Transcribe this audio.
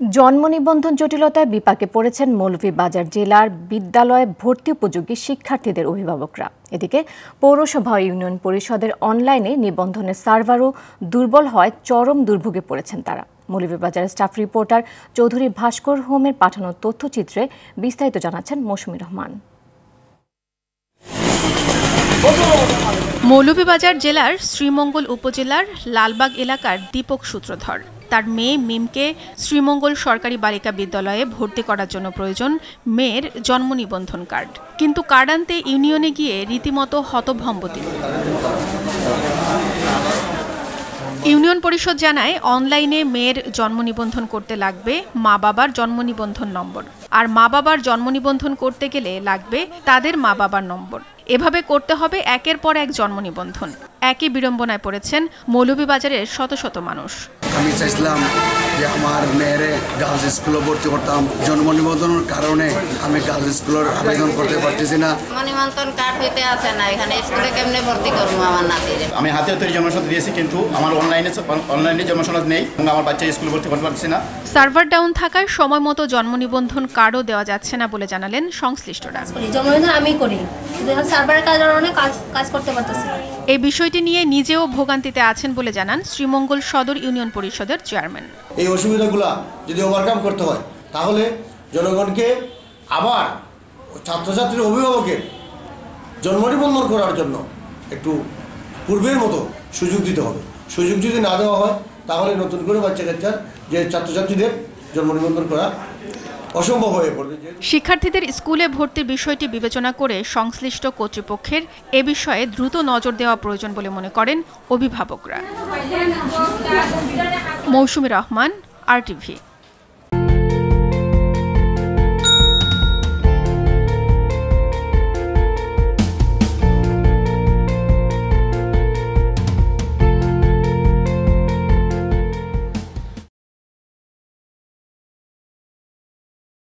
জন্ম নিবন্ধন জটিলতায় বিপাকে পড়েছেন মৌলভীবাজার জেলার বিদ্যালয়ে ভর্তি উপযোগী শিক্ষার্থীদের অভিভাবকরা। এদিকে পৌরসভা ইউনিয়ন পরিষদের অনলাইনে নিবন্ধনের সার্ভারও দুর্বল হওয়ায় চরম দুর্ভোগে পড়েছেন তারা। মৌলভীবাজারের স্টাফ রিপোর্টার চৌধুরী ভাস্কর হোমের পাঠানো তথ্যচিত্রে বিস্তারিত জানাচ্ছেন মৌসুমী রহমান। মৌলভীবাজার জেলার শ্রীমঙ্গল উপজেলার লালবাগ এলাকার দীপক সূত্রধর। তার মেয়ে মিমকে শ্রীমঙ্গল সরকারি বালিকা বিদ্যালয়ে ভর্তি করার জন্য প্রয়োজন মেয়ের জন্ম নিবন্ধন কার্ড। কিন্তু কার্ড আনতে ইউনিয়নে গিয়ে রীতিমতো হতভম্ব তিনি। ইউনিয়ন পরিষদ জানায় অনলাইনে মেয়ের জন্ম নিবন্ধন করতে লাগবে মা বাবার জন্ম নিবন্ধন নম্বর। আর মা বাবার জন্ম নিবন্ধন করতে গেলে লাগবে তাদের মা বাবার নম্বর। এভাবে করতে হবে একের পর এক জন্ম নিবন্ধন। একই বিড়ম্বনায় পড়েছেন মৌলভীবাজারের শত শত মানুষ। আমি চাইছিলাম যে আমার মেয়েরে গার্লস স্কুলে ভর্তি করতাম। জন্ম নিবন্ধনের কারণে আমি গার্লস স্কুলের আবেদন করতে পারতেছি না। নিমন্ত্রণ কার্ড হইতে আছে না? এখানে স্কুলে কেমনে ভর্তি করব আমার নাতিরে? আমি হাতে তৈরি জন্মসনদ দিয়েছি কিন্তু আমার অনলাইনে অনলাইনে জন্মসনদ নেই এবং আমার বাচ্চা স্কুলে ভর্তি করতে পারছি না। সার্ভার ডাউন থাকায় সময় মতো জন্ম নিবন্ধন কার্ডও দেওয়া যাচ্ছে না বলে জানালেন সংশ্লিষ্টরা। জন্মদিন আমি করি। সার্ভারের কারণে কাজ কাজ করতে পারতেছি এই বিষয়টি নিয়ে নিজেও ভোগান্তিতে আছেন বলে জানান শ্রীমঙ্গল সদর ইউনিয়ন পরিষদের চেয়ারম্যান। এই অসুবিধাগুলো যদি ওভারকাম করতে হয় তাহলে জনগণকে আবার ছাত্রছাত্রীর অভিভাবকের জন্ম নিবন্ধন করার জন্য একটু পূর্বের মতো সুযোগ দিতে হবে। সুযোগ যদি না দেওয়া হয় তাহলে নতুন করে বাচ্চা কাচ্চার যে ছাত্রছাত্রীদের জন্ম নিবন্ধন করা অসম্ভব হয়ে পড়বে শিক্ষার্থীদের স্কুলে ভর্তির বিষয়টি বিবেচনা করে সংশ্লিষ্ট কর্তৃপক্ষের এ বিষয়ে দ্রুত নজর দেওয়া প্রয়োজন বলে মনে করেন অভিভাবকরা। মৌসুমী রহমান, আর টিভি